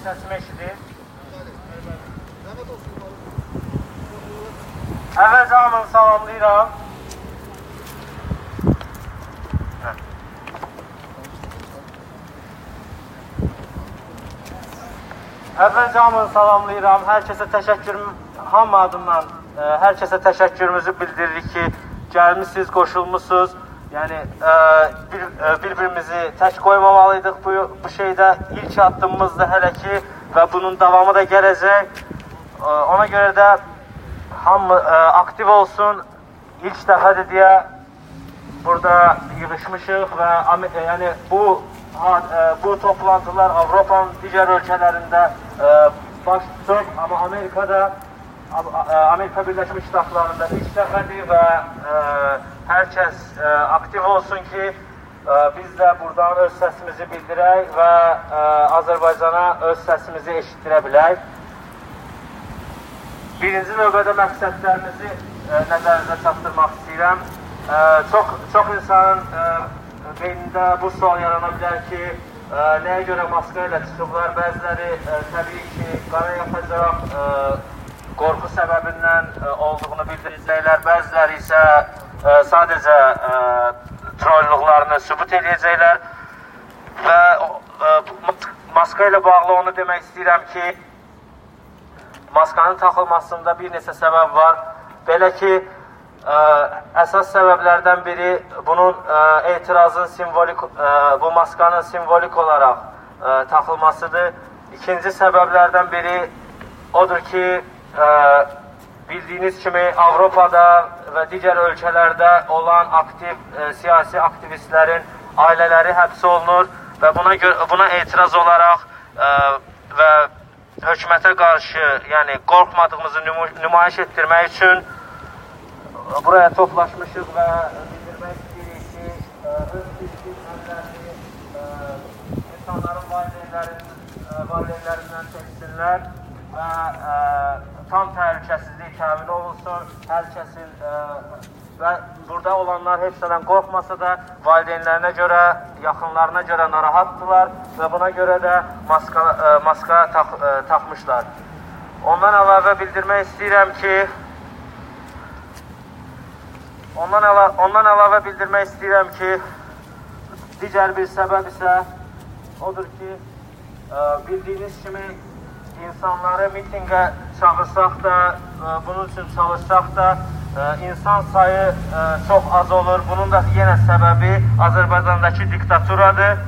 Səsimi eşidir. Əvvəlcə hamını salamlayıram. Əvvəlcə hamını salamlayıram. Hər kəsə təşəkkürüm hamı adından ə, hər kəsə təşəkkürümüzü bildiririk ki, gəlmisiniz, qoşulmusunuz. Yəni ə, ə, bir-birimizi tək qoymamalıydıq bu bu şeydə ilk addımımızdır hələ ki və bunun davamı da gələcək. Ə, ona görə də hamı ə, aktiv olsun. İlk dəfədir deyə burada yığışmışıq və e, yəni bu e, bu toplantılar Avropanın digər ölkələrində e, baş tutub, amma Amerikada Am- e, Amerika Birləşmiş Ştatlarında ilk dəfədir və e, hər kəs e, aktiv olsun ki, e, biz də buradan öz səsimizi bildirək və Azərbaycana öz səsimizi eşitdirə bilək. Birinci növbədə məqsədlərimizi nəzərinizə çatdırmaq istəyirəm. Çox çox insanın beynində bu sual yarana bilər ki, nəyə görə maska ilə çıxıblar? Bəziləri təbii ki, qara yapacaq qorxu səbəbindən olduğunu bildirəcəklər. Bəziləri isə sadəcə e, trolluqlarını sübut edəcəklər. Və e, mas- maska ilə bağlı onu demək istəyirəm ki, maskanın taxılmasında bir neçə səbəb var. Belə ki, ə, əsas səbəblərdən biri bunun ə, etirazın simvolik ə, bu maskanın simvolik olaraq ə, taxılmasıdır. İkinci səbəblərdən biri odur ki, ə, bildiyiniz kimi Avropada və digər ölkələrdə olan aktiv ə, siyasi aktivistlərin ailələri həbs olunur və buna buna etiraz olaraq ə, və hökumətə qarşı, yəni qorxmadığımızı nümayiş etdirmək üçün buraya toplaşmışıq və bildirmək istəyirik ki, ə, öz bildiyi sözlərini ə, insanların valideynlərinin valideynlərindən çəksinlər və ə, tam təhlükəsizlik təmin olunsun. Hər kəsin ə, və burada olanlar hepsindən qorxmasa da valideynlərinə görə, yaxınlarına görə narahatdılar və buna görə də maska ə, maska tax, ə, taxmışlar. Ondan əlavə bildirmək istəyirəm ki, ondan əla ondan əlavə bildirmək istəyirəm ki, digər bir səbəb isə odur ki, ə, bildiyiniz kimi insanları mitinqə çağırsaq da, ə, bunun üçün çalışsaq da, ə, insan sayı ə, çox az olur. Bunun da yenə səbəbi Azərbaycandakı diktaturadır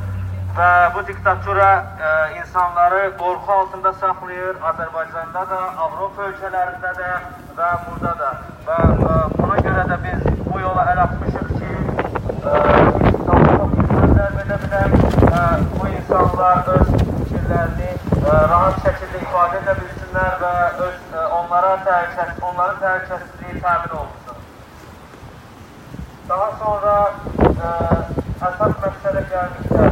və bu diktatura ə, insanları qorxu altında saxlayır. Azərbaycanda da, Avropa ölkələrində də və burada da. Və ə, buna görə də biz bu yola əl atmışıq ki, ə, insanlara bir sözlər verə bilək, ə, bu insanlar öz fikirlərini rahat şəkildə ifadə edə bilsinlər və öz ə, onlara təhlükəsiz, onların təhlükəsizliyi təmin olunsun. Daha sonra ə, əsas məqsədə gəlmişsə,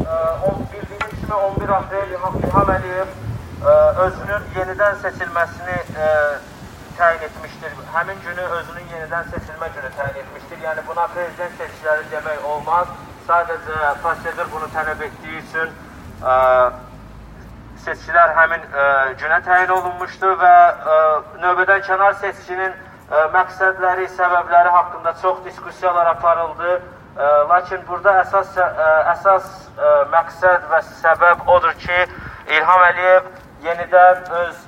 ə, on, bildiyiniz kimi 11 aprel İlham, Əliyev ə, özünün yenidən seçilməsini ə, təyin etmişdir. Həmin günü özünün yenidən seçilmə günü təyin etmişdir. Yəni buna prezident seçkiləri demək olmaz. Sadəcə prosedur bunu tələb etdiyi üçün ə, seçkilər həmin ə, günə təyin olunmuşdur və ə, növbədən kənar seçkinin ə, məqsədləri, səbəbləri haqqında çox diskussiyalar aparıldı. Ə, lakin burada əsas ə, əsas ə, məqsəd və səbəb odur ki, İlham Əliyev yenidən öz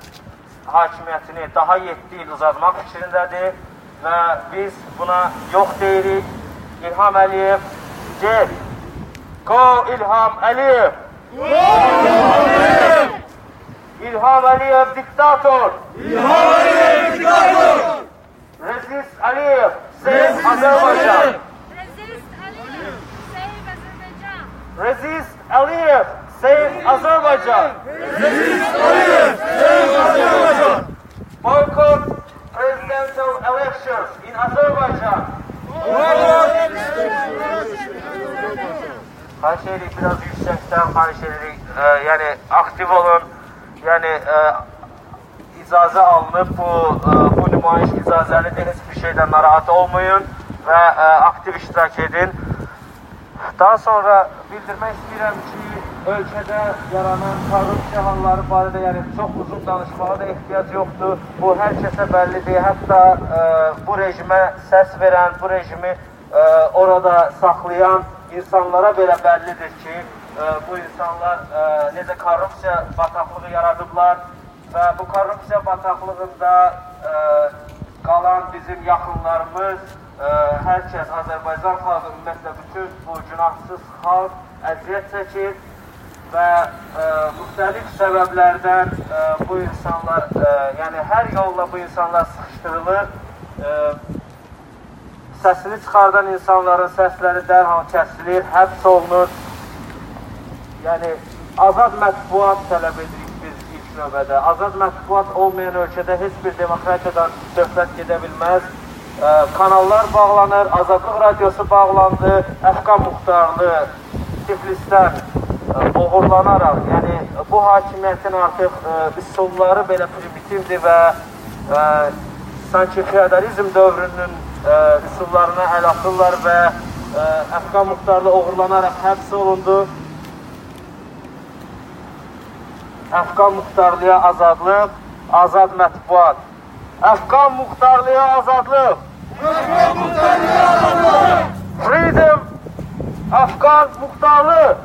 hakimiyyətini daha 7 il uzatmaq fikrindədir və biz buna yox deyirik. İlham Əliyev gel. Go İlham Əliyev. İlham Əliyev. İlham Aliyev diktatör. İlham Aliyev diktatör. Rezis Aliyev. Seyf Azerbaycan. Rezis Aliyev. Seyf Azerbaycan. Rezis Aliyev. Seyf Azerbaycan. Boycott presidential elections in Azerbaijan. Kayseri biraz yüksekten Kayseri e, yani aktif olun. Yəni e, icazə alınıb bu e, bu nümayiş icazəlidir. Heç bir şeydən narahat olmayın və e, aktiv iştirak edin. Daha sonra bildirmək istəyirəm ki, ölkədə yaranan korrupsiya halları barədə yəni çox uzun danışmağa da ehtiyac yoxdur. Bu hər kəsə bəllidir. Hətta ə, bu rejimə səs verən, bu rejimi ə, orada saxlayan insanlara belə bəllidir ki, ə, bu insanlar ə, necə korrupsiya bataqlığı yaradıblar və bu korrupsiya bataqlığında ə, qalan bizim yaxınlarımız, ə, hər kəs Azərbaycan xalqı ümumiyyətlə bütün bu günahsız xalq əziyyət çəkir və müxtəlif səbəblərdən bu insanlar, yəni hər yolla bu insanlar sıxışdırılır. Səsini çıxardan insanların səsləri dərhal kəsilir, həbs olunur. Yəni azad mətbuat tələb edirik biz ilk növbədə. Azad mətbuat olmayan ölkədə heç bir demokratiyadan söhbət gedə bilməz. Ə, kanallar bağlanır, Azadlıq radiosu bağlandı, Əfqan muxtarlığı Tiflisdən oğurlanaraq, yəni bu hakimiyyətin artıq ə, üsulları belə primitivdir və ə, sanki feodalizm dövrünün ə, üsullarına əl atırlar və ə, Əfqan muxtarlı oğurlanaraq həbs olundu. Əfqan muxtarlıya azadlıq, azad mətbuat. Əfqan muxtarlıya azadlıq. Əfqan muxtarlıya azadlıq. Freedom Afgan muhtarı.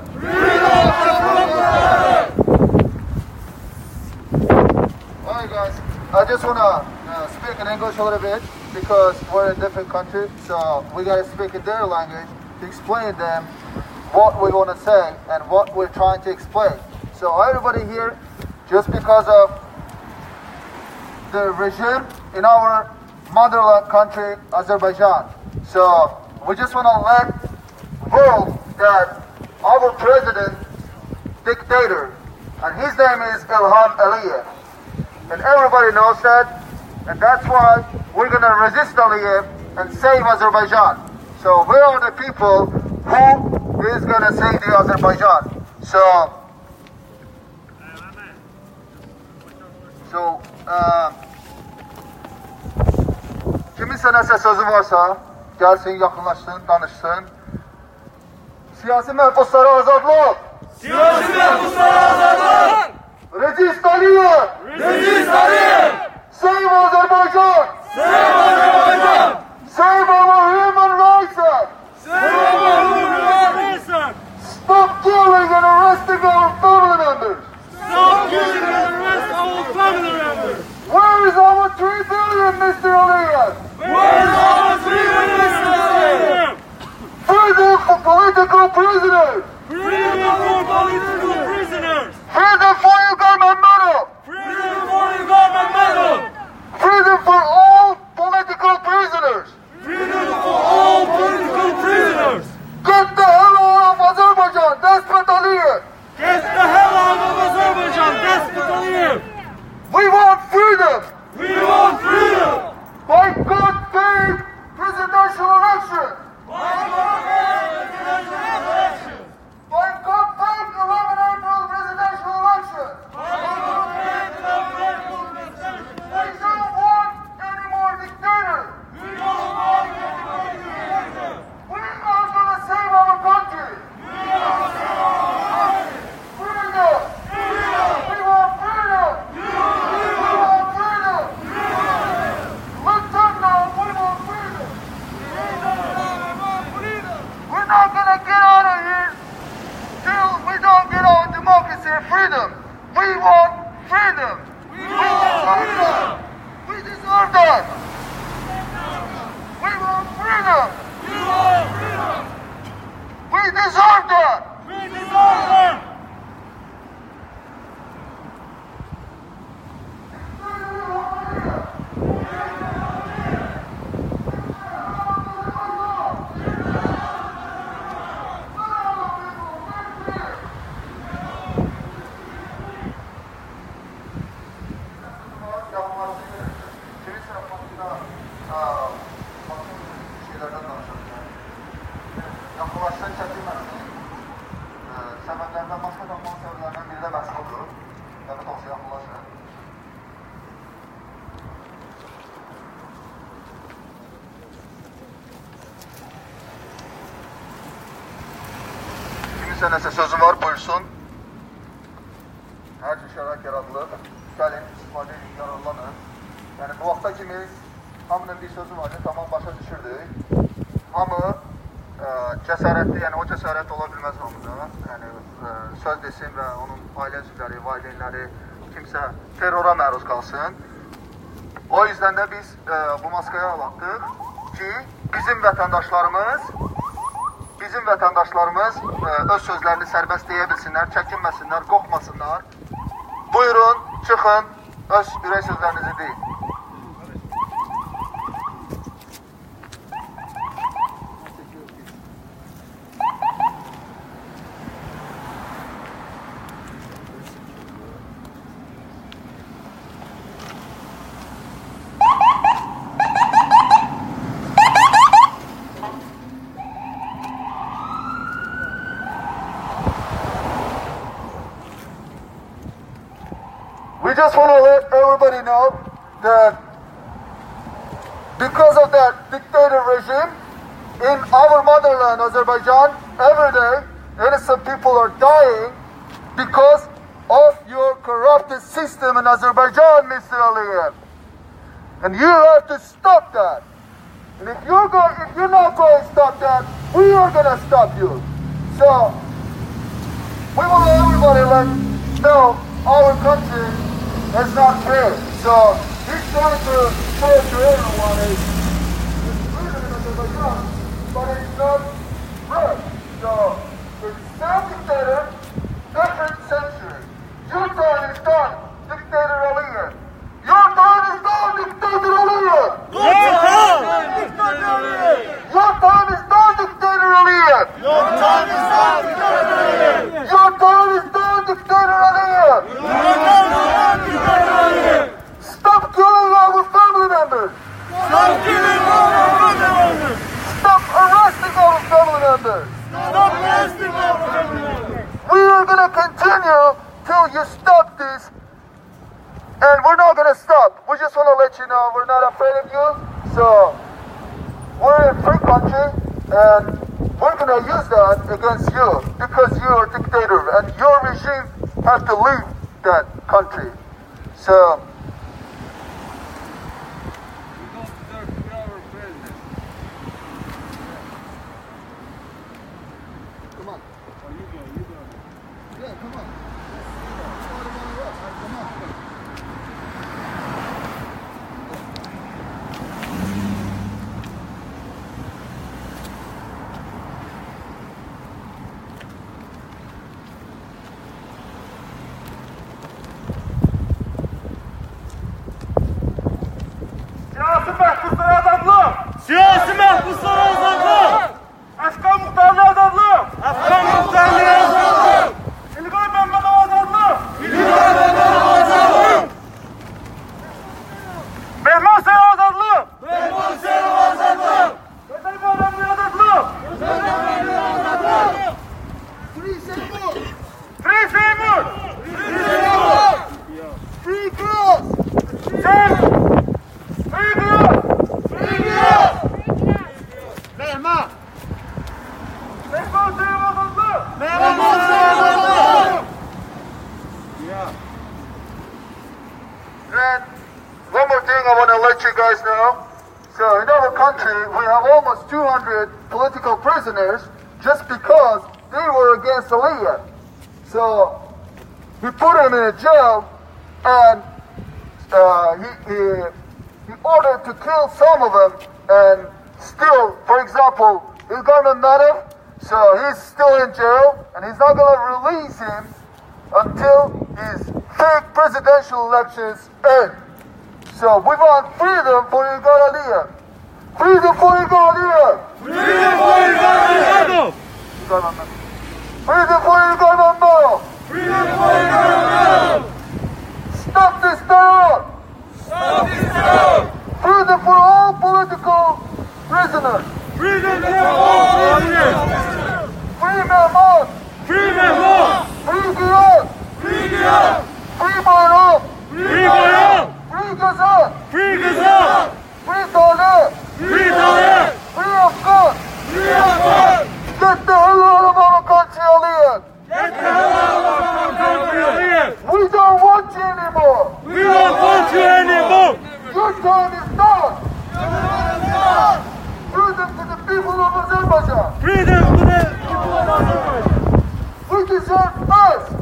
Hi guys, I just wanna uh, speak in English a little bit because we're in a different country, so we gotta speak in their language to explain them what we want to say and what we're trying to explain. So everybody here, just because of the regime in our motherland country, Azerbaijan. So we just want to let world that our president, dictator, and his name is Ilham Aliyev. And everybody knows that, and that's why we're going to resist Aliyev and save Azerbaijan. So we are the people who is going to save the Azerbaijan. So, so, uh, kiminsə nəsə sözü varsa, gəlsin, yaxınlaşsın, danışsın. Siyasi məhbuslara azadlıq! Siyasi məhbuslara azadlıq! Rejim Aliyev! Rejim Aliyev! Save Azerbaijan! Save Azərbaycan! Save our human rights! Save our nation! Stop killing and arresting our family members! Stop killing and arrest our family members! Where is our 3 billion, Mr. Aliyev? Where is our freedom? Freedom for political prisoners! Freedom for political prisoners! Freedom for your government medal! Freedom for the government medal! Freedom for all political prisoners! Freedom for all political prisoners! Get the hell out of Azerbaijan, Despot Aliyev! Get the hell out of Azerbaijan, Despot Aliyev! We want freedom! We want freedom! By God's faith, presidential election! By God's faith, presidential election! asesor sərbəst deyə bilsinlər, çəkinməsinlər, qorxmasınlar. Buyurun, çıxın, öz ürək sözlərinizi deyin. Just want to let everybody know that because of that dictator regime in our motherland, Azerbaijan, every day innocent people are dying because of your corrupted system in Azerbaijan, Mr. Aliyev. And you have to stop that. And if you're going, if you're not going to stop that, we are going to stop you. So we want everybody let know our country that's not true. So he's trying to show to everyone is it's legitimacy of but it's not fair. So it's self-centered, you stop this. And we're not to stop. We just want to let you know we're not afraid of you. So we're a free country and we're to use that against you because you're a dictator and your regime has to leave that country. So Seyir azadlıq! Mehman Serov azadlıq! And one more thing I want to let you guys know. So in our country, we have almost 200 political prisoners just because they were against Aliyev. So he put him in a jail and uh, he, he, he ordered to kill some of them and still, for example, Ilgar Mammadov, so he's still in jail and he's not going to release him until his fake presidential elections end. So we want freedom for Aliyev. Freedom for Aliyev. Freedom for Məmmədov! Freedom for Mammadov. Freedom for Məmmədov! Stop this terror. Stop this terror! Freedom for all political Prisoners! Freedom for all prisoners! Free Mehman! Free Mehman! Free Diyar! Free Diyar! Free Bayram! Free Bayram! Free Gaza! Free Gaza! Free Salih! Free Salih! Free Afghan! Free Afghan! Get the hell out of our country, Aliyev! Get the hell out of our country, Aliyev! We don't want you anymore! We don't want you anymore! Your time is done! Your time is done! Freedom to the people of Azerbaijan! Freedom to the people of Azerbaijan! We deserve us!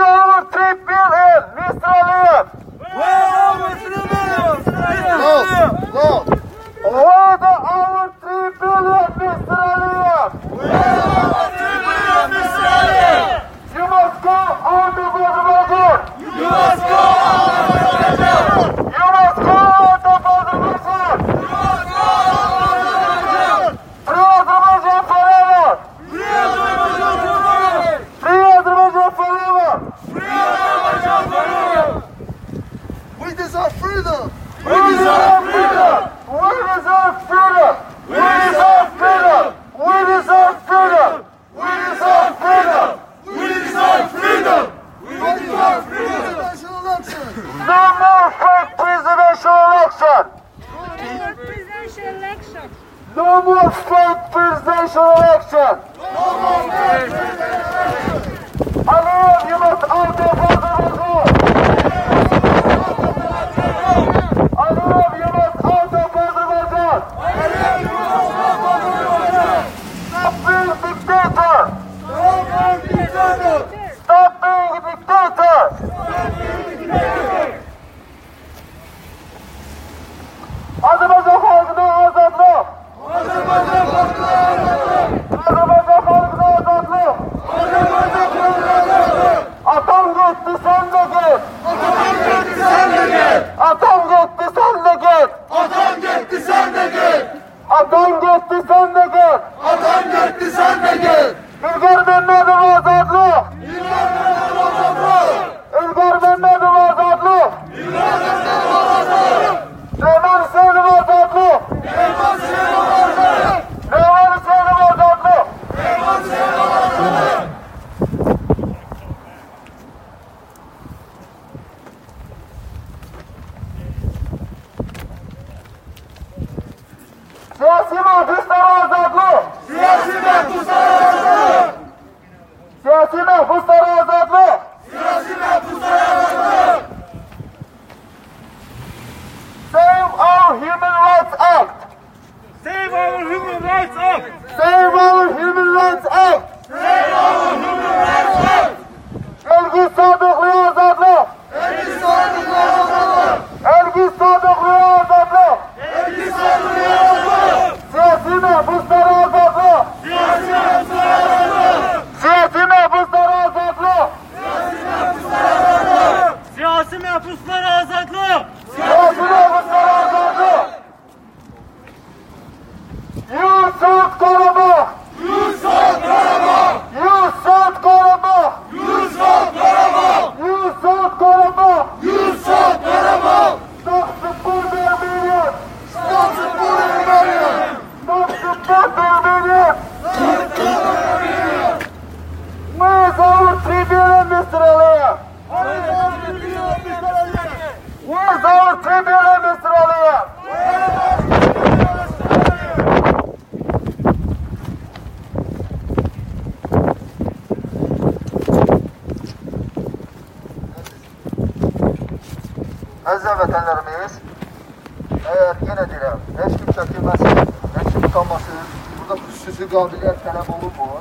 over 3 billion. Vatan geçti sen de gel. Vatan geçti sen de gel. Ülker ben TBL Mısralı'ya. Aziz vatandaşlarımız, eğer yine diyorum, hiç kimse kimse, hiç kimse kalmasın, burada hususi kabiliyet talep olur mu?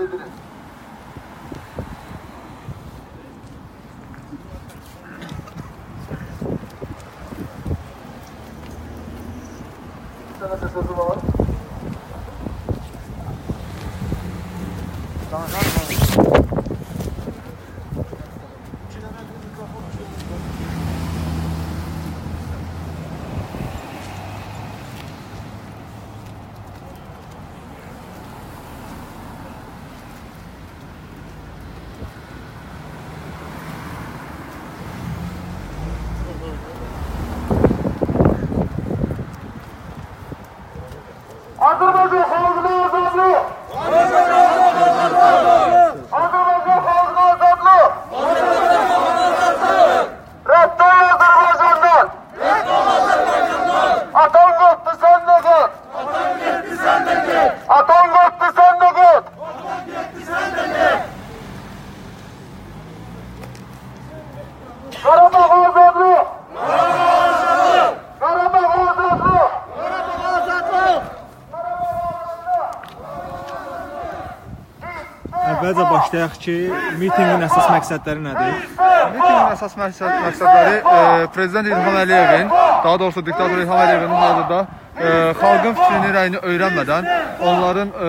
edebiliriz. Başlayaq ki, mitinqin əsas məqsədləri nədir? Mitinqin əsas məqsəd, məqsədləri e, Prezident İlham Əliyevin, daha doğrusu diktator İlham Əliyevin hazırda e, xalqın fikrini, rəyini öyrənmədən, onların e,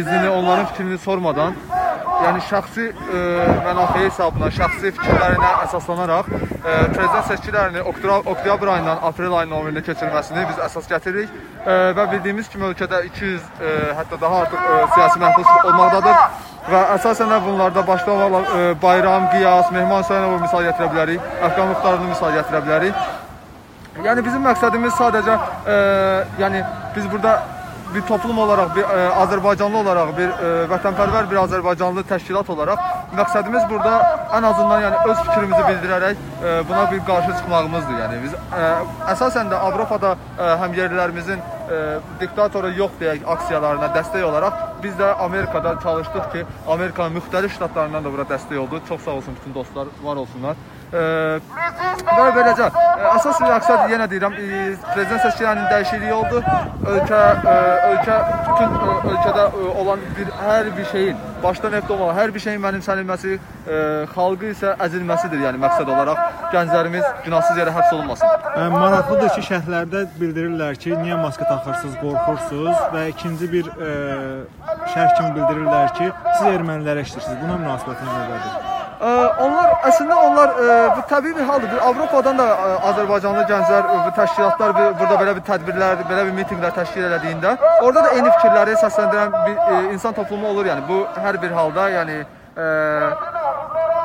iznini, onların fikrini sormadan, yəni şəxsi e, mənafe hesabına, şəxsi fikirlərinə əsaslanaraq e, prezident seçkilərini oktyabr, oktyabr ayından aprel ayının 11-də keçirilməsini biz əsas gətiririk e, və bildiyimiz kimi ölkədə 200 e, hətta daha artıq e, siyasi məhbus olmaqdadır. Və əsasən də bunlarda başda olaraq e, Bayram, Qiyas, Mehman Hüseynovu misal gətirə bilərik, Əfqan Muxtarını misal gətirə bilərik. Yəni bizim məqsədimiz sadəcə e, yəni biz burada bir toplum olaraq, bir e, Azərbaycanlı olaraq, bir e, vətənpərvər bir Azərbaycanlı təşkilat olaraq məqsədimiz burada ən azından yəni öz fikrimizi bildirərək e, buna bir qarşı çıxmağımızdır. Yəni biz e, əsasən də Avropada e, həmyerlilərimizin e, diktatoru yox deyək aksiyalarına dəstək olaraq biz də Amerikada çalışdıq ki, Amerikanın müxtəlif ştatlarından da bura dəstək oldu. Çox sağ olsun bütün dostlar, var olsunlar. Və beləcə, əsas məqsəd yenə deyirəm, prezident seçkilərinin dəyişikliyi oldu. Ölkə ölkə bütün ölkədə olan bir hər bir şeyin başdan neft olan hər bir şeyin mənimsənilməsi, xalqı isə əzilməsidir, yəni məqsəd olaraq gənclərimiz günahsız yerə həbs olunmasın. Maraqlıdır ki, şərhlərdə bildirirlər ki, niyə maska taxırsınız, qorxursunuz və ikinci bir şərh kimi bildirirlər ki, siz ermənilərə işləyirsiniz. Buna münasibətiniz nədir? Onlar əslində onlar ə, bu təbii bir haldır. Bir Avropadan da ə, Azərbaycanlı gənclər ə, bu təşkilatlar bir, burada belə bir tədbirlər, belə bir mitinqlər təşkil elədiyində, orada da eyni fikirləri səsləndirən bir ə, insan toplumu olur. Yəni bu hər bir halda, yəni ə,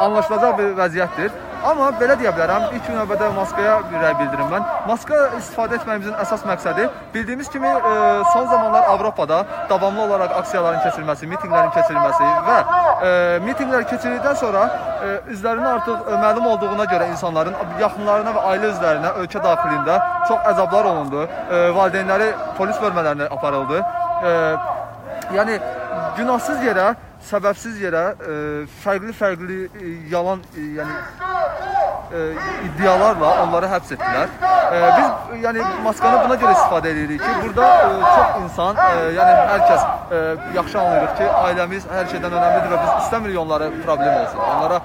anlaşılacaq bir vəziyyətdir. Amma belə deyə bilərəm, ilk növbədə maskaya bir rəy bildirim mən. Maska istifadə etməyimizin əsas məqsədi bildiyimiz kimi ə, son zamanlar Avropada davamlı olaraq aksiyaların keçirilməsi, mitinqlərin keçirilməsi və ə, mitinqlər keçirildikdən sonra ə, üzlərinin artıq ə, məlum olduğuna görə insanların yaxınlarına və ailə üzvlərinə ölkə daxilində çox əzablar olundu. Ə, valideynləri polis bölmələrinə aparıldı. Ə, yəni günahsız yerə, səbəbsiz yerə fərqli-fərqli ə, yalan ə, yəni iddialarla onları həbs etdilər. Biz yəni maskanı buna görə istifadə edirik ki, burada çox insan, yəni hər kəs yaxşı anlayırıq ki, ailəmiz hər şeydən önəmlidir və biz istəmirik onlara problem olsun. Onlara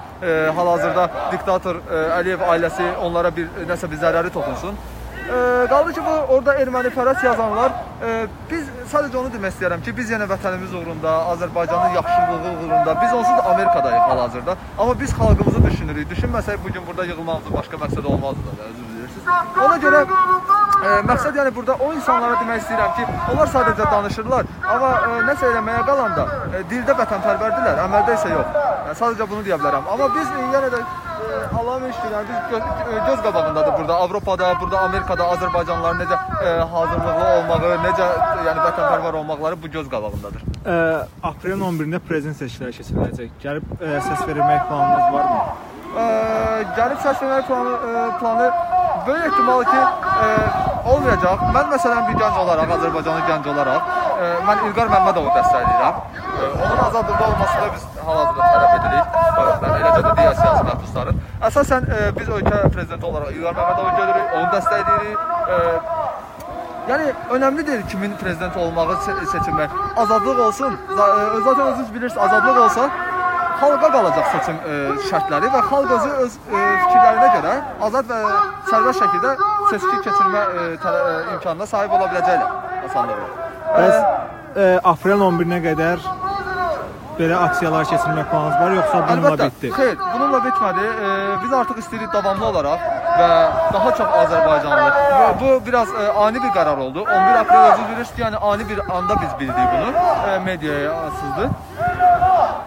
hal-hazırda diktator Əliyev ailəsi onlara bir nəsə bir zərəri toxunsun. Ə, qaldı ki, bu orada erməni pərəst yazanlar, ə, biz sadəcə onu demək istəyirəm ki, biz yenə vətənimiz uğrunda, Azərbaycanın yaxşılığı uğrunda, biz onsuz da Amerikadayıq hal-hazırda. Amma biz xalqımızı düşünürük. Düşünməsək bu gün burada yığılmağımızın başqa məqsədi olmazdı da, özür bilirsiniz. Ona görə ə, məqsəd yəni burada o insanlara demək istəyirəm ki, onlar sadəcə danışırlar, amma ə, nəsə eləməyə qalanda ə, dildə vətənpərvərdirlər, əməldə isə yox. Yəni, sadəcə bunu deyə bilərəm. Amma biz ə, yenə də e, Allahın işləyən biz göz, e, göz qabağındadır burada. Avropada, burada Amerikada Azərbaycanlıların necə e, hazırlıqlı olmağı, necə e, yəni vətənpərvər olmaqları bu göz qabağındadır. Ə, aprelin 11-də prezident seçkiləri keçiriləcək. Gəlib ə, səs vermək planınız varmı? Ə, gəlib səs vermək planı, ə, planı böyük ehtimal ki ə, olmayacaq. Mən məsələn bir gənc olaraq, Azərbaycanlı gənc olaraq, ə, mən İlqar Məmmədovu dəstəkləyirəm. Ə, onun azadlıqda olmasını biz hal-hazırda tələb edirik. Ə, mən eləcə də digər siyasi məhbusların. Əsasən ə, biz ölkə prezidenti olaraq İlqar Məmmədovu görürük, onu dəstəkləyirik. Ə, Yəni önəmli deyil kimin prezident olmağı se seçilmək. Azadlıq olsun. E, Zaten özünüz bilirsiniz, azadlıq olsa xalqa qalacaq seçim e, şərtləri və xalq özü öz e, fikirlərinə görə azad və sərbəst şəkildə seçki keçirmə e, tələ- e, imkanına sahib ola biləcəklər asanlıqla. Bəs E, ə, aprelin 11-nə qədər belə aksiyalar keçirmək planınız var, yoxsa bununla Əlbəttə. bitdi? Xeyr, bununla bitmədi. E, biz artıq istəyirik davamlı olaraq və daha çox Azərbaycanlı. Bu, bu biraz e, ani bir qərar oldu. 11 aprel özünüz bilirsiniz ki, yəni ani bir anda biz bildik bunu. E, mediaya sızdı.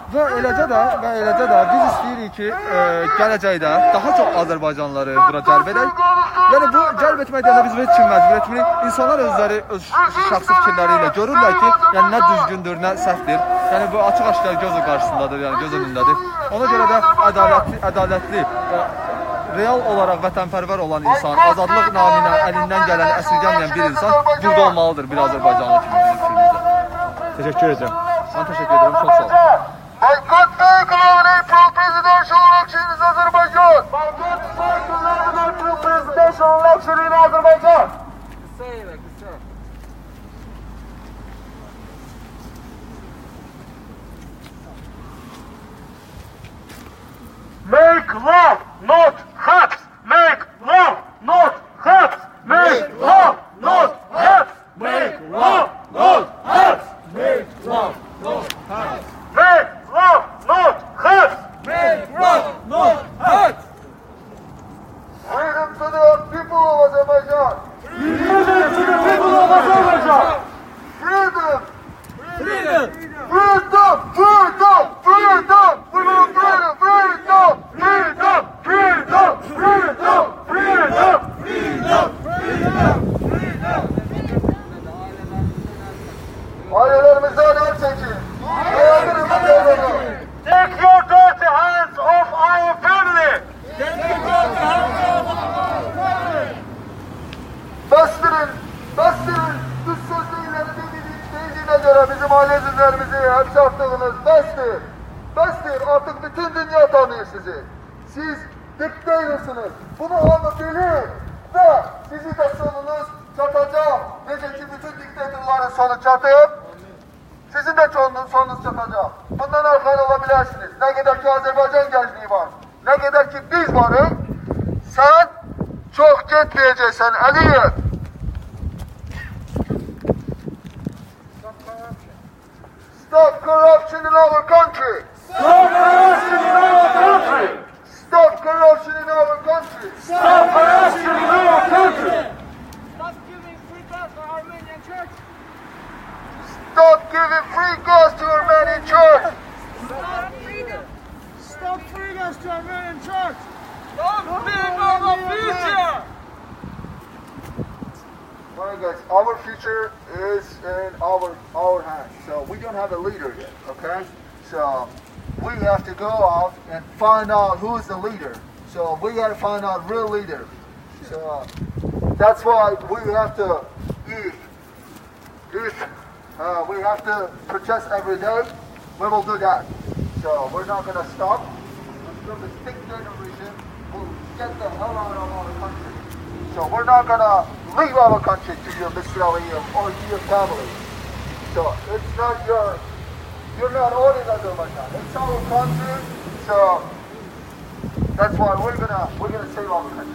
Və eləcə də və eləcə də biz istəyirik ki, e, gələcəkdə daha çox Azərbaycanlıları bura cəlb edək. Yəni bu cəlb etmək deyəndə biz heç kim məcbur etmirik. İnsanlar özləri öz şəxsi fikirləri ilə görürlər ki, yəni nə düzgündür, nə səhvdir. Yəni bu açıq-aşkar gözü qarşısındadır, yəni göz önündədir. Ona görə də ədalətli, ədalətli və real olaraq vətənpərvər olan insan, azadlıq naminə əlindən gələni əsirgəməyən bir insan burada olmalıdır bir Azərbaycanlı kimi bizim fikrimizdə. Təşəkkür edirəm. Mən təşəkkür edirəm, çox sağ olun. Boykot Baykulav April presidential election in Azerbaijan. Boykot Baykulav April presidential election in Azerbaijan. Make love, not göre bizim aile izlerimizi hapse attığınız bastır. Bastır, artık bütün dünya tanıyor sizi. Siz diktatörsunuz. Bunu anlatılır. Ve sizi de sonunuz çatacak. Nece ki bütün diktatörlerin sonu çatıp sizin de çoğunluğun sonunuz çatacak. Bundan arkaya olabilirsiniz. Ne kadar ki Azerbaycan gençliği var. Ne kadar ki biz varız. Sen çok gitmeyeceksin Aliyev. Stop corruption in our country. Stop corruption in our country. Stop corruption in our country. Stop corruption in our country. Stop giving free gas to Armenian church. Stop giving free gas to Armenian church. Stop freedom. Stop free gas to Armenian church. Alright guys, our future is in our our hands. So we don't have a leader yet, okay? So we have to go out and find out who is the leader. So we gotta find out real leader. So that's why we have to eat. If uh, we have to protest every day, we will do that. So we're not gonna stop until the stick generation will get the hell out of our country. So we're not gonna leave our country to you, Mr. Aliyev, or to your family. So it's not your, you're not owning Azerbaijan. It's our country. So that's why we're gonna, we're gonna save our country.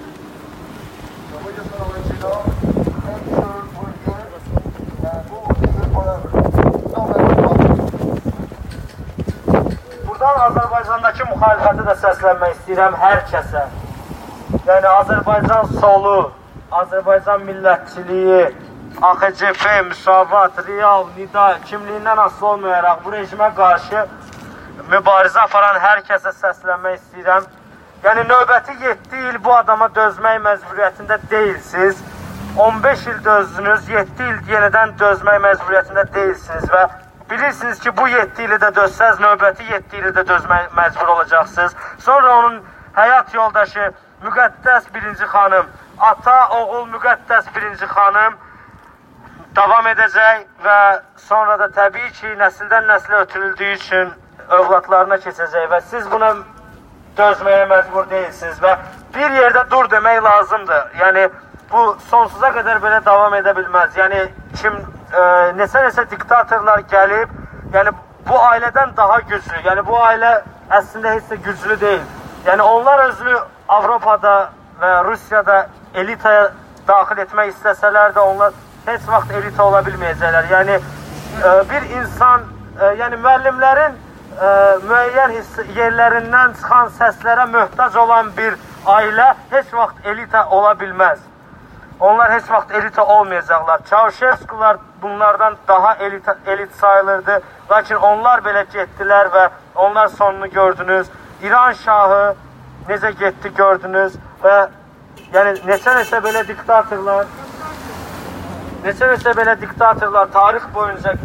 So we're just gonna let you know, make sure we're here, and we will be here forever. No matter what. Buradan Azərbaycandakı müxalifəti də səslənmək istəyirəm hər kəsə. Yəni Azərbaycan solu, Azərbaycan millətçiliyi, AXCP, Müsavat, Real, Nida kimliyindən asılı olmayaraq bu rejimə qarşı mübarizə aparan hər kəsə səslənmək istəyirəm. Yəni növbəti 7 il bu adama dözmək məcburiyyətində deyilsiniz. 15 il dözdünüz, 7 il yenidən dözmək məcburiyyətində deyilsiniz və bilirsiniz ki, bu 7 ili də dözsəz, növbəti 7 ili də dözmək məcbur olacaqsınız. Sonra onun həyat yoldaşı müqəddəs birinci xanım, ata, oğul müqəddəs birinci xanım davam edəcək və sonra da təbii ki, nəsildən nəslə ötürüldüyü üçün övladlarına keçəcək və siz buna dözməyə məcbur deyilsiniz və bir yerdə dur demək lazımdır. Yəni bu sonsuza qədər belə davam edə bilməz. Yəni kim e, neçə-neçə diktatorlar gəlib, yəni bu ailədən daha güclü. Yəni bu ailə əslində heç də güclü deyil. Yəni onlar özünü Avropada və Rusiyada elitaya daxil etmək istəsələr də onlar heç vaxt elita ola bilməyəcəklər. Yəni e, bir insan, e, yəni müəllimlərin ə, müəyyən hiss yerlərindən çıxan səslərə möhtac olan bir ailə heç vaxt elita ola bilməz. Onlar heç vaxt elita olmayacaqlar. Çavşevskilər bunlardan daha elita, elit sayılırdı. Lakin onlar belə getdilər və onlar sonunu gördünüz. İran şahı necə getdi gördünüz və yəni neçə-neçə belə diktatorlar neçə-neçə belə diktatorlar tarix boyunca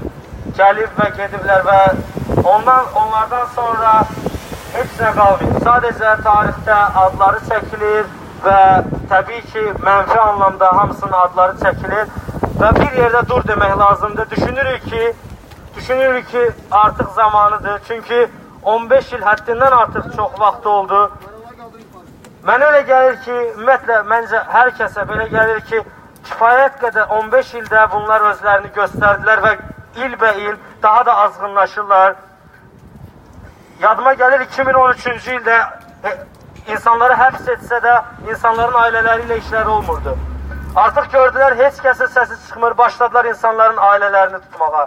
gəlib və gediblər və ondan onlardan sonra heç nə qalmayıb. Sadəcə tarixdə adları çəkilir və təbii ki, mənfi anlamda hamısının adları çəkilir və bir yerdə dur demək lazımdır. Düşünürük ki, düşünürük ki, artıq zamanıdır. Çünki 15 il həddindən artıq çox vaxt oldu. Mənə elə gəlir ki, ümumiyyətlə məncə hər kəsə belə gəlir ki, kifayət qədər 15 ildə bunlar özlərini göstərdilər və ilbə-il daha da azğınlaşırlar. Yadıma gəlir 2013-cü ildə e, insanları həbs etsə də insanların ailələri ilə işləri olmurdu. Artıq gördülər heç kəsin səsi çıxmır, başladılar insanların ailələrini tutmağa.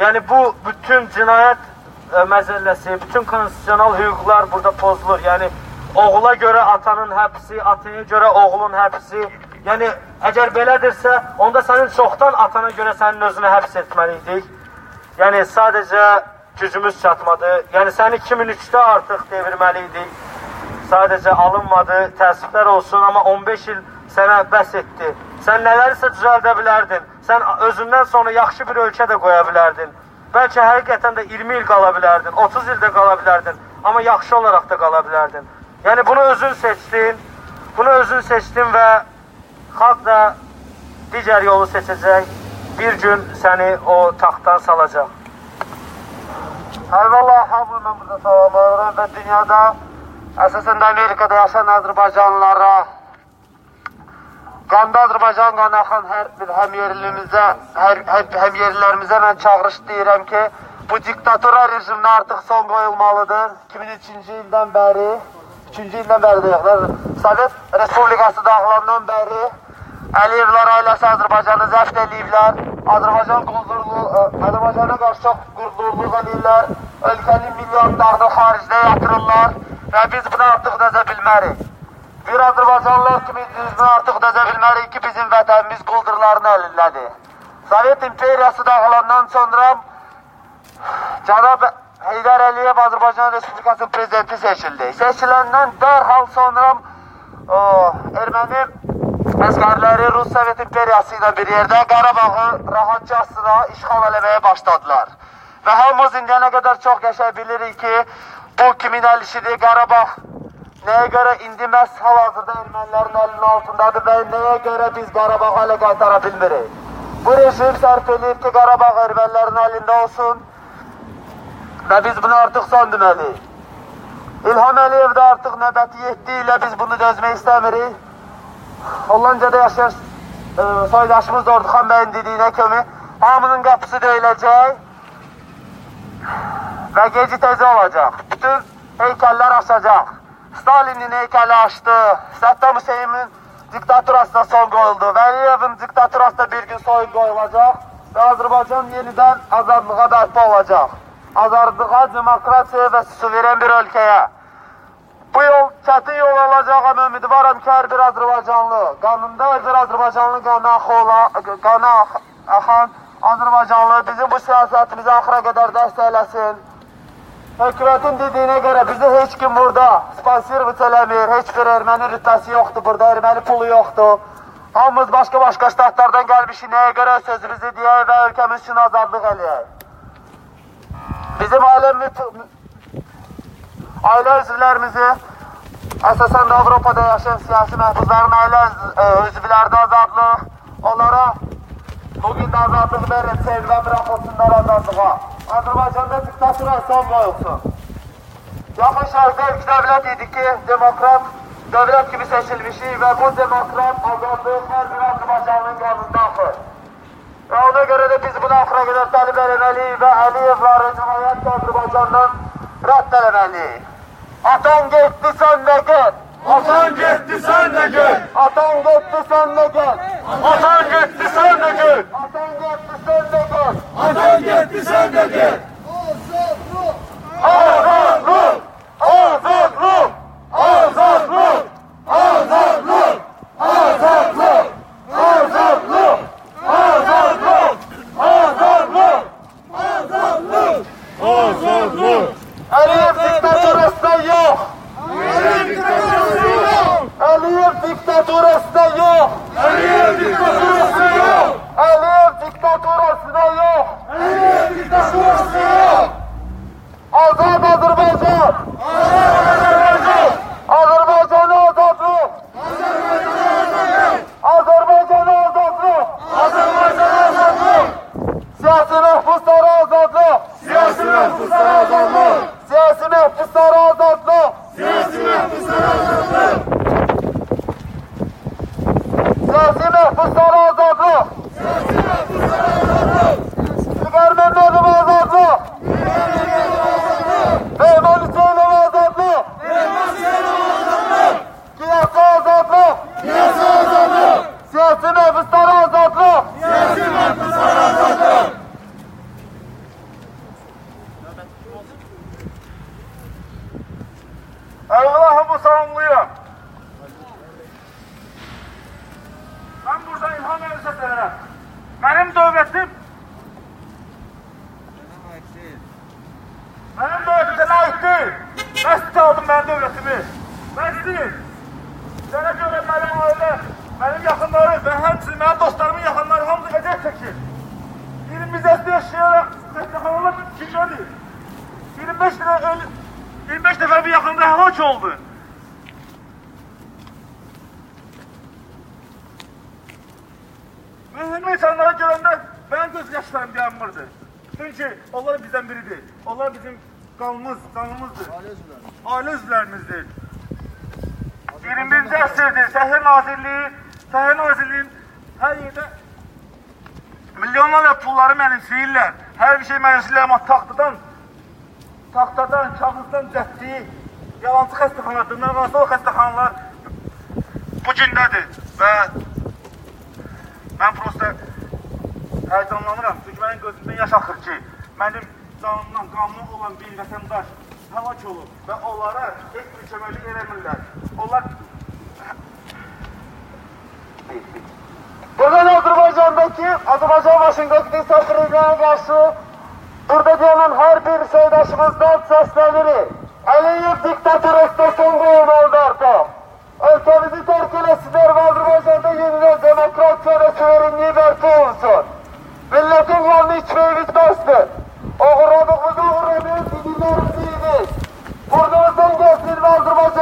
Yəni bu bütün cinayət ə, e, məzəlləsi, bütün konstitusional hüquqlar burada pozulur. Yəni oğula görə atanın həbsi, ataya görə oğlun həbsi. Yəni əgər belədirsə, onda sənin çoxdan atana görə sənin özünü həbs etməliydik. Yəni sadəcə gücümüz çatmadı. Yəni səni 2003-də artıq devirməliydik. Sadəcə alınmadı. Təəssüflər olsun, amma 15 il sənə bəs etdi. Sən nələrisə düzəldə bilərdin. Sən özündən sonra yaxşı bir ölkə də qoya bilərdin. Bəlkə həqiqətən də 20 il qala bilərdin, 30 ildə qala bilərdin, amma yaxşı olaraq da qala bilərdin. Yəni bunu özün seçdin, bunu özün seçdin və xalq da digər yolu seçəcək bir gün səni o taxtdan salacaq. Əvvəla hamını mən burada salamlayıram və dünyada əsasən də Amerikada yaşayan Azərbaycanlılara qanda Azərbaycan qanı axan hər bir həmyerlimizə, hər, hər, həmyerlilərimizə mən çağırış deyirəm ki, bu diktatora rejiminə artıq son qoyulmalıdır. 2003-cü ildən bəri, 3-cü ildən bəri deyəklər, Sovet Respublikası dağılandan bəri Əliyevlər ailəsi Azərbaycanı zəft ediblər. Azərbaycan quldurluğu, e, Azərbaycana qarşı çox quldurluq edirlər. Ölkənin milyardlarını xaricdə yatırırlar və biz bunu artıq dözə bilmərik. Bir Azərbaycanlılar kimi bunu artıq dözə bilmərik ki, bizim vətənimiz quldurların əlindədir. Sovet imperiyası dağılandan sonra cənab Heydər Əliyev Azərbaycan Respublikasının prezidenti seçildi. Seçiləndən dərhal sonra o, erməni Əsgərləri Rus Sovet İmperiyası ilə bir yerdə Qarabağı rahatcasına işğal eləməyə başladılar. Və hamımız indiyənə qədər çox qəşəng bilirik ki, bu kimin əl işidir, Qarabağ nəyə görə indi məhz hal-hazırda ermənilərin əlinin altındadır və nəyə görə biz Qarabağı hələ qaytara bilmirik. Bu rejim sərf edir ki, Qarabağ ermənilərin əlində olsun və biz bunu artıq son deməliyik. İlham Əliyev də artıq növbəti 7 ilə biz bunu dözmək istəmirik. Hollandiyada yaşayan e, soydaşımız da Orduxan bəyin dediyinə kimi hamının qapısı döyüləcək və geci tezə olacaq. Bütün heykəllər açacaq. Stalinin heykəli açdı. Saddam Hüseynin diktaturasına son qoyuldu. Vəliyevin diktaturasına bir gün soyun qoyulacaq və Azərbaycan yenidən azadlığa bərpa olacaq. Azadlığa, demokratiya və suveren bir ölkəyə. Bu yol çətin yol olacaq, amma ümidvaram ki, hər bir Azərbaycanlı, qanında bir Azərbaycanlı qanı, ola, qanı axan Azərbaycanlı bizim bu siyasətimizi axıra qədər dəstəkləsin hökumətin dediyinə görə bizi heç kim burada sponsor eləmir, heç bir erməni rütbəsi yoxdur burada, erməni pulu yoxdur. Hamımız başqa-başqa ştatlardan gəlmişik, nəyə görə sözümüzü deyək və ölkəmiz üçün azadlıq eləyək. Bizim alemli aile özvlerimizi esasen Avrupa'da yaşayan siyasi mehbusların aile e, özvlerde onlara bugün de azadlık verin sevilen raposundan azadlığa. Azerbaycan'da diktatüre son boyutsun. Yaxın şərqdə üç dövlət idi ki, demokrat dövlət kimi seçilmişik və bu demokrat azadlıq hər bir Azərbaycanlının qanundadır. Ve ona göre de biz buna Fragilör talep edilmeli ve Aliyev ve Cumhuriyet Azerbaycan'dan reddelemeli. Atan gitti sen de gel. Atan gitti sen de gel. Atan gitti sen de gel. Atan gitti sen de gel. Atan gitti sen de gel. Atan gitti sen de gel. Thank you. Mənim dövlətimdə nə etdi? Nə istəyirdim mənim dövlətimi? Nə istəyir? Sənə görə mənim ailə, mənim yaxınlarım və həmçinin mənim dostlarımın yaxınları hamısı vəziyyət çəkir. 28 yaşayarak xəstəxanalar keçirdi. 25 lira öl 25 defa bir yakında havaç oldu. Mühim insanlara görəndə mən göz yaşlarım yanmırdı. Çünki onlar bizdən biridir. Onlar bizim qanımız, qanımızdır. Ailə üzvlərimizdir. 21-ci əsrdir. Səhiyyə Nazirliyi, Səhiyyə Nazirliyin hər yerdə milyonlarla pulları mənimsəyirlər. Hər bir şey mənimsəyirlər, amma taxtadan taxtadan, kağızdan cətdiyi yalancı xəstəxanadır. Nərvazlı o xəstəxanalar bu gündədir və mən prosta həyəcanlanıram. Mənim gözümdən yaş axır ki, mənim canımdan qanlı olan bir vətəndaş həlak olub və onlara heç bir köməklik eləmirlər. Onlar Bugün Azərbaycandakı Azərbaycan Vaşinqton səfirliyinə qarşı burada deyilən hər bir soydaşımızdan səslənirik. Əliyev diktaturasına son qoyulmalıdır artıq. Ölkəmizi tərk eləsinlər və Azərbaycanda yenidən demokratiya və suverenliyi bərpa olunsun. Milletin yolunu içmeye gitmezdi. Uğradığımız uğradığımız dinlerimiz iyiydi. Buradan sen gelsin valdırmacı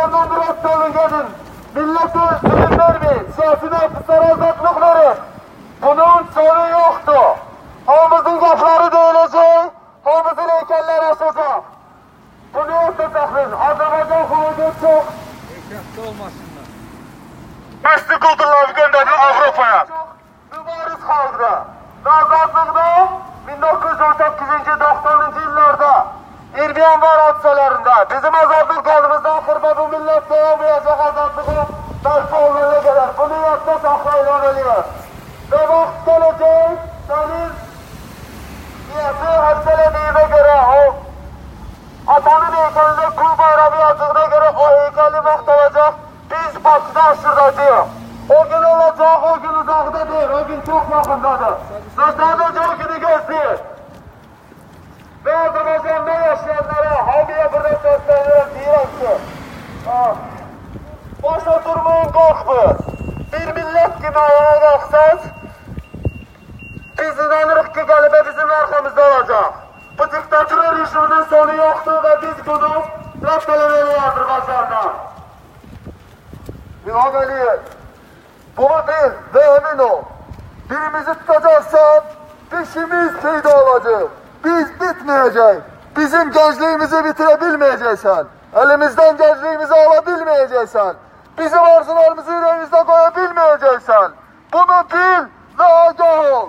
Ağdoğul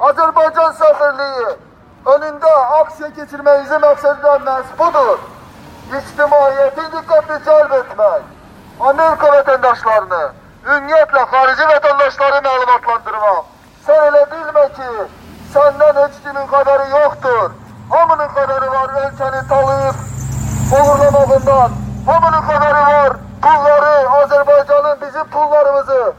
Azerbaycan Səfirliyi önündə aksiya keçirməyimizin məqsədlərimiz budur. İctimaiyyəti diqqətli cəlb etmək, Amerika vətəndaşlarını, ümumiyyətlə xarici vətəndaşları məlumatlandırmaq. Sən elə bilmə ki, səndən heç kimin xəbəri yoxdur. Hamının xəbəri var ölkəni talayıb, uğurlamağından. Hamının xəbəri var pulları, Azərbaycanın bizim pullarımızı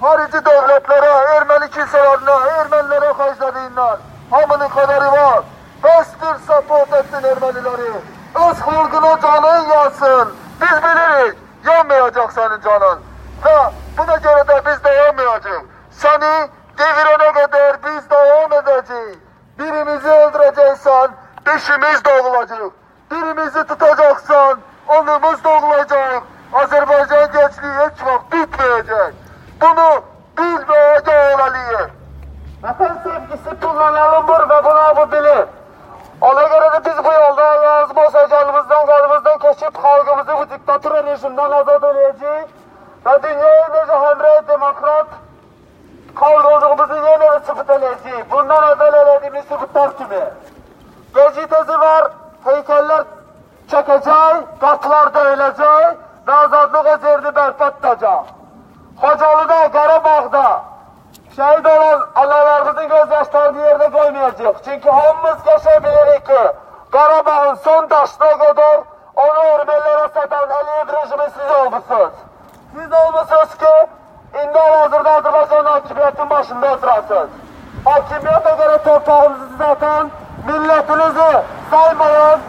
harici devletlere, Ermeni kilselerine, Ermenilere harcadığından. Hamının haberi var. Bestir support ettin Ermenileri. Öz halkına canın yansın. Biz biliriz. Yanmayacak senin canın. Ve buna göre de biz de yanmayacağız. Seni devirene kadar biz devam edeceğiz. Birimizi öldüreceksen dişimiz doğulacak. Birimizi tutacaksan onumuz doğulacak. Azerbaycan gençliği hiç vakit bitmeyecek. Bunu bil ve agah olmalıyız. Vatan sevgisi kullanılır ve buna bu bilir. Ona göre de biz bu yolda lazım olsa canımızdan kanımızdan geçip halkımızı bu diktatör rejimden azat edeceğiz. Ve dünyaya nece hemre demokrat halk olduğumuzu yeniden sübut edeceğiz. Bundan evvel elediğimiz sübutlar kimi. Gezi tezi var, heykeller çekecek, katlar döyülecek ve azadlık ezerini berbat tutacak. Hocalı'da, Qarabağda şehit olan analarımızın gözyaşlarını yerine koymayacak. Çünkü hamımız geçebilirik ki Qarabağın son daşına kadar onu Ermenilere satan Aliyev rejimi siz olmuşsunuz. Siz olmuşsunuz ki indi hazırda Azerbaycan hakimiyetin başında oturasınız. Hakimiyete göre torpağınızı satan, milletinizi saymayan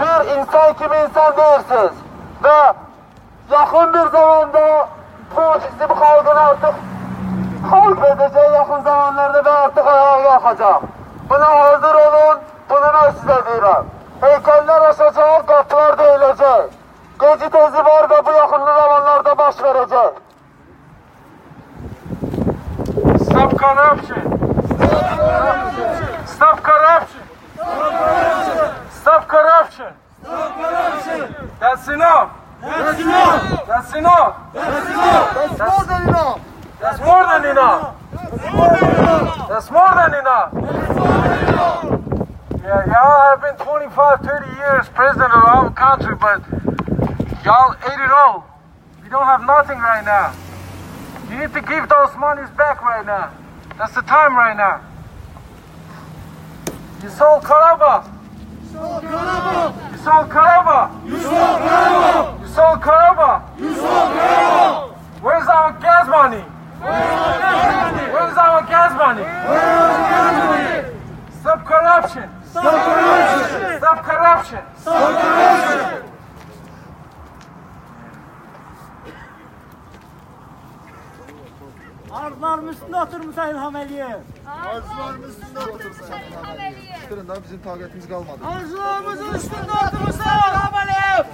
bir insan kimi insan değilsiniz. Ve yakın bir zamanda bu bizim halkın artık halk edeceği yakın zamanlarda ve artık ayağa kalkacak. Buna hazır olun, bunu ben size diyorum. Heykeller aşacak, kapılar döyülecek. Gezi tezi var ve bu yakın zamanlarda baş verecek. Stop corruption! Stop corruption! Stop corruption! That's enough! That's enough! That's enough! That's enough. That's more than enough. That's more than enough. That's more than enough. Yeah, y'all have been 25, 30 years president of our country, but y'all ate it all. You don't have nothing right now. You need to give those monies back right now. That's the time right now. You sold Karabakh. Sol prawo! Sol! You sol prawo! You sol! You! Where's our gas money? Where's our gas money? Where's our gas money? Stop corruption! Stop corruption! Stop corruption! Stop corruption! Stop corruption. Arzlar üstünde oturmuş İlham Əliyev. Arzularımızın üstünde oturmuş İlham Əliyev. Çıkırından bizim taqətimiz kalmadı. Arzularımızın üstünde oturmuş İlham Əliyev.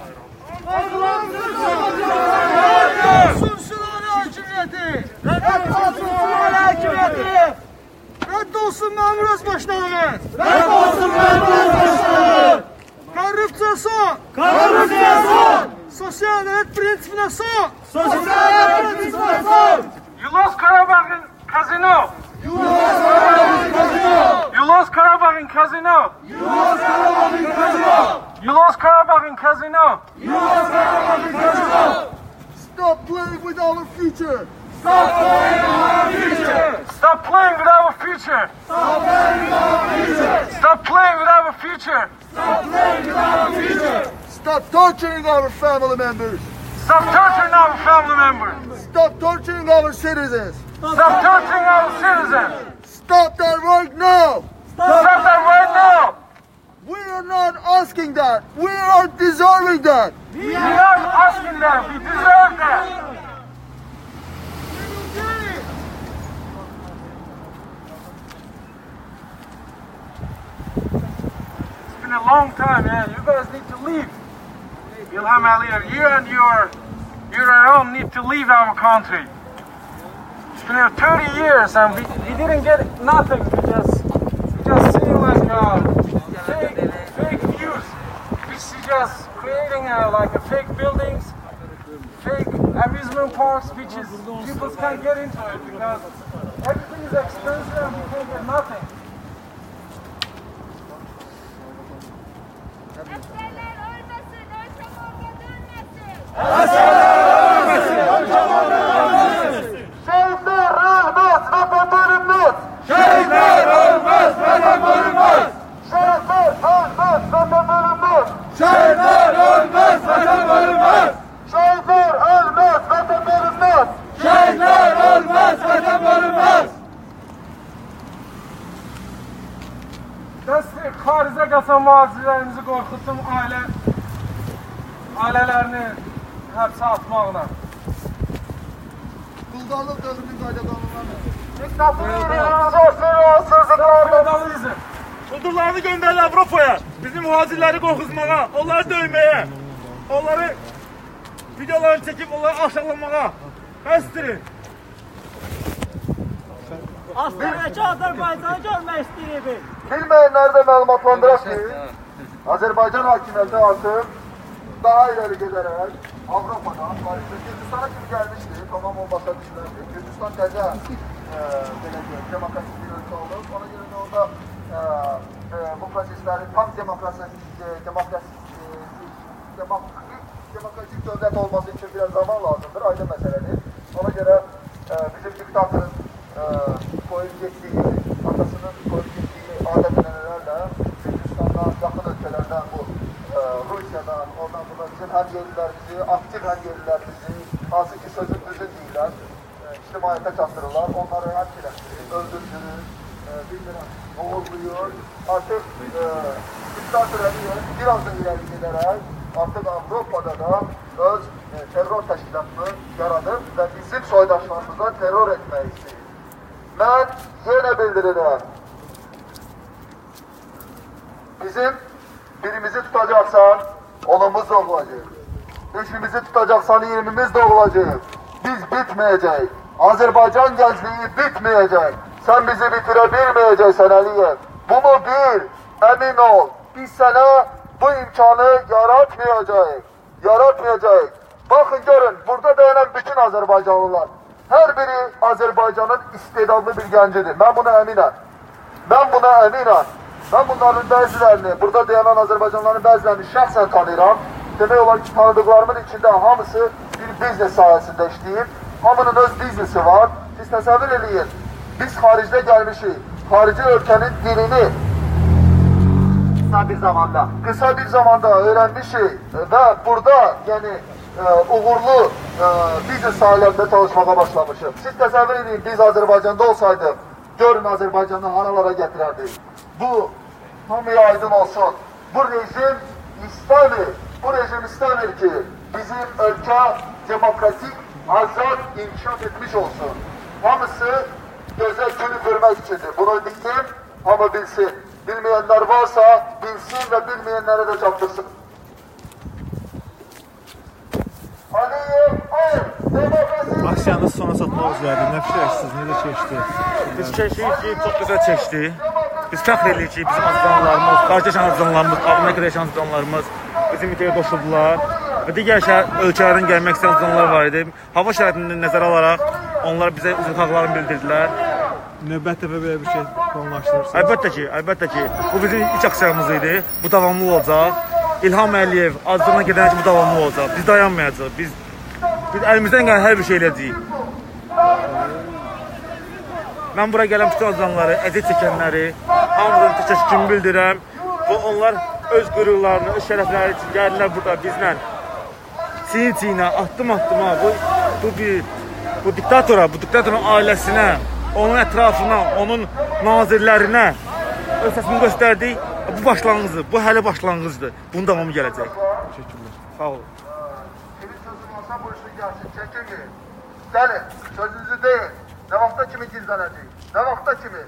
Arzularımızın üstünde oturmuş İlham Əliyev. Sürçülüğün hakimiyyeti. Rədd olsun Sürçülüğün hakimiyyeti. Rədd olsun memur özbaşlarımız. Rədd olsun memur özbaşlarımız. Korrupsiya son. Korrupsiya son. Sosyal devlet prensibine son. Sosyal devlet prensibine son. You lost Karabakh in casino. You lost Karabakh in casino. You lost Karabakh in casino. You lost Karabakh in casino. You lost Karabakh in casino. Stop playing with our future. Stop playing with our future. Stop playing with our future. Stop playing with our future. Stop torturing our family members. Stop torturing our family members. Stop torturing our citizens. Stop torturing our citizens. Stop that right now. Stop that right now. We are not asking that. We are deserving that. We are asking them. We deserve that. It's been a long time, man. You guys need to leave. Ilham Aliyev, you and your own need to leave our country. It's been uh, 30 years and we, we didn't get nothing. We just we just see like uh, fake fake news. We see just creating uh, like a fake buildings, fake amusement parks, which is people can't get into it because olmağa bəstirin. Aslanəki Azərbaycanı görmək istəyirik. Bilməyənləri də məlumatlandıraq ki, Azərbaycan hakimiyyəti artıq daha ileri giderek Avrupa'da, Paris'te Gürcistan'a kim gelmişti? Tamam o masa düşmendi. Gürcistan teze e, belediye demokrasi bir ülke oldu. Ona göre de orada e, e bu prosesleri tam demokrasi, e, demokrasi, demokrasi demokratik devlet olması için biraz zaman lazımdır. Ayrı meseledir. Ona göre e, bizim Türk halkının e, koyup gittiği, atasının koyup gittiği adet nelerle yakın ülkelerden bu e, Rusya'dan, oradan buradan bizim hem yerlilerimizi, aktif ah, hem yerlilerimizi, nasıl ki sözümüzü değiller, e, içtimaiyete çatırırlar. Onları hepsileştirir, öldürür, e, bilmiyorum, boğuluyor. Artık e, diktatörleri biraz da ileri giderek artıq Avropada da öz e, terror təşkilatını yaradıb və bizim soydaşlarımıza terror etmək istəyir. Mən yenə bildirirəm. Bizim birimizi tutacaksan onumuz da olacak. Üçümüzü tutacaksan yirmimiz de olacak. Biz bitmeyecek. Azerbaycan gençliği bitmeyecek. Sen bizi bitirebilmeyeceksin Aliyev. Bunu bil, emin ol. Biz sana bu imkanı yaratmayacağız. Yaratmayacağız. Bakın görün, burada dayanan bütün Azerbaycanlılar. Her biri Azerbaycan'ın istedadlı bir gencidir. Ben buna eminim. Ben buna eminim. Ben bunların bəzilərini, burada dayanan Azərbaycanlıların bəzilərini şəxsən tanıyıram. Demək olar ki, tanıdıqlarımın içində hamısı bir biznes sahəsində işləyir. Hamının öz biznesi var. Siz təsəvvür eləyin. Biz xaricdə gəlmişik. Xarici ölkənin dilini kısa bir zamanda kısa bir zamanda öğrenmişik ve burada yani e, uğurlu e, biznes sahilerinde çalışmaya başlamışım. Siz təsəvvür edin biz Azərbaycanda olsaydık görün Azərbaycanı haralara getirerdik. Bu hamıya aydın olsun. Bu rejim istəmir. Bu rejim istəmir ki bizim ölkə demokratik, azad inkişaf etmiş olsun. Hamısı göze günü görmek içindir. Bunu diyeyim ama bilsin. Bilmeyenler varsa bilsin ve bilmeyenlere de! Demokrasi! Aksiyanız sona çatmaq üzrədir. Nə fikirləşirsiniz? Necə keçdi? Biz keçirik ki, çox gözəl keçdi. Biz fəxr edirik ki, bizim azərbaycanlılarımız, xarici yaşayan azərbaycanlılarımız, Amerikada yaşayan azərbaycanlılarımız bizim ülkəyə qoşuldular. Və digər şəhər, ölkələrdən gəlmək istəyən azərbaycanlılar var idi. Hava şəraitini nəzərə alaraq onlar bizə üzr xalqlarını bildirdilər. Növbət dəfə belə bir şey planlaşdırırsınız? Əlbəttə ki, əlbəttə ki, bu bizim ilk aksiyamız idi. Bu davamlı olacaq. İlham Əliyev Azərbaycana gedənə kimi davamlı olacaq. Biz dayanmayacağıq. Biz biz əlimizdən gələn hər bir şey eləyəcəyik. Mən bura gələn bütün azanları, əziyyət çəkənləri hamıdan təşəkkürümü bildirirəm. Və onlar öz qürurlarını, öz şərəfləri üçün gəldilər burada bizlə. Çiyin-çiyinə, addım-addıma bu bu bir bu diktatora, bu diktatorun ailəsinə, onun ətrafına, onun nazirlərinə öz səsini göstərdik. Bu başlanğıcdır. Bu hələ başlanğıcdır. Bunun davamı gələcək. Təşəkkürlər. Sağ olun. Kimin sözü varsa buyursun gelsin. Çekin. Gelin. Sözünüzü deyin. Ne vakta kimi gizlenecek? Ne vakta kimi?